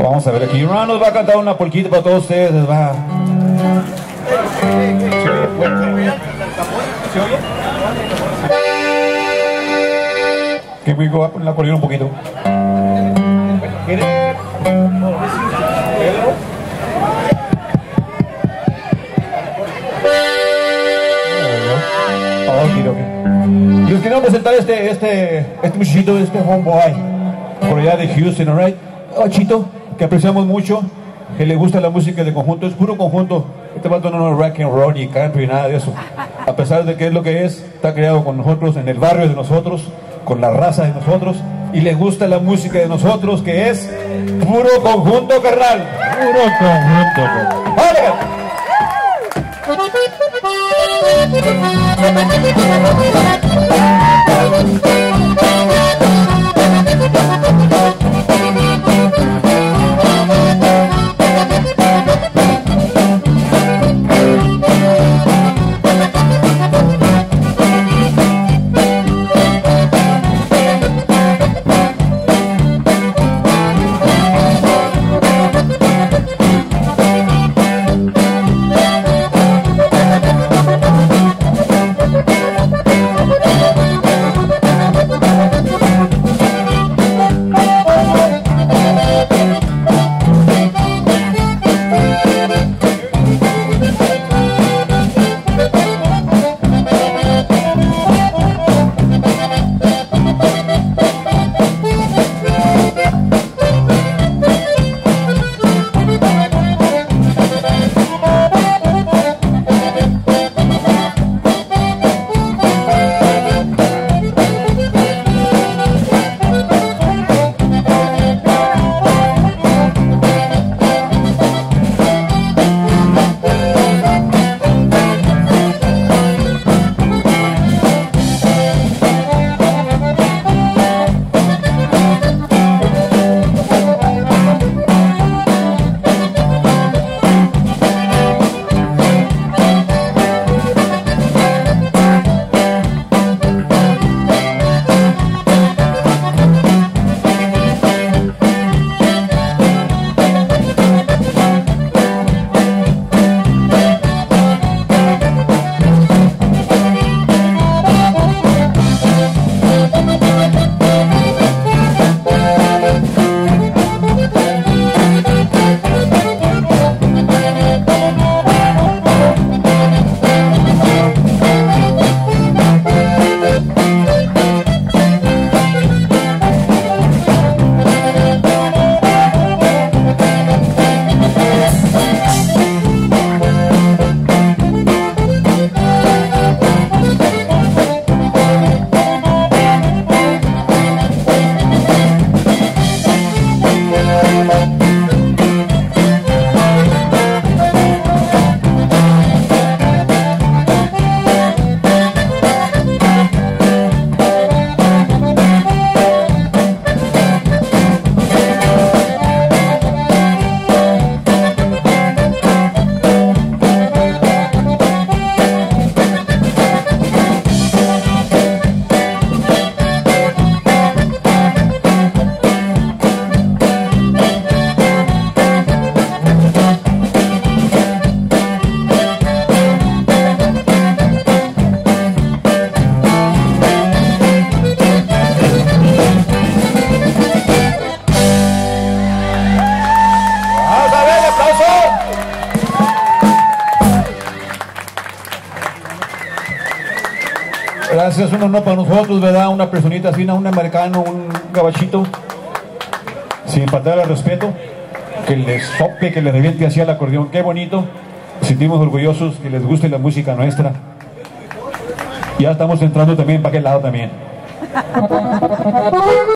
Vamos a ver aquí. Ron nos va a cantar una polquita para todos ustedes. Va. Que voy a poner la acordeón un poquito. Les queremos presentar este, este, este muchachito, este homeboy, por allá de Houston, alright? Oh, Chito, que apreciamos mucho, que le gusta la música de conjunto, es puro conjunto. Este vato no es rock and roll ni country, nada de eso. A pesar de que es lo que es, está creado con nosotros, en el barrio de nosotros, con la raza de nosotros, y le gusta la música de nosotros, que es puro conjunto, carnal. Puro conjunto. ¡Órale! ¡Vamos Gracias, un honor para nosotros, ¿verdad? Una personita así, un americano, un gabachito, sin faltar al respeto, que les sople, que le reviente hacia el acordeón. Qué bonito, sentimos orgullosos que les guste la música nuestra. Ya estamos entrando también para aquel lado también.